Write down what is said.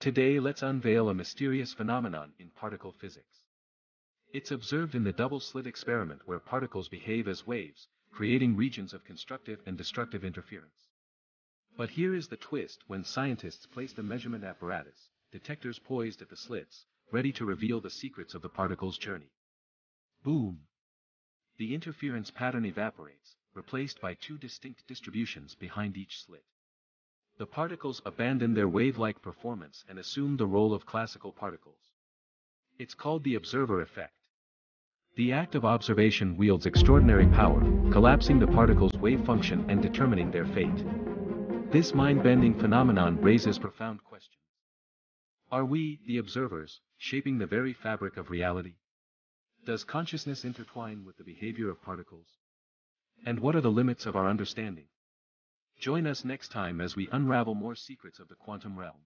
Today let's unveil a mysterious phenomenon in particle physics. It's observed in the double-slit experiment where particles behave as waves, creating regions of constructive and destructive interference. But here is the twist when scientists place the measurement apparatus, detectors poised at the slits, ready to reveal the secrets of the particle's journey. Boom! The interference pattern evaporates, replaced by two distinct distributions behind each slit. The particles abandon their wave-like performance and assume the role of classical particles. It's called the observer effect. The act of observation wields extraordinary power, collapsing the particle's wave function and determining their fate. This mind-bending phenomenon raises profound questions. Are we, the observers, shaping the very fabric of reality? Does consciousness intertwine with the behavior of particles? And what are the limits of our understanding? Join us next time as we unravel more secrets of the quantum realm.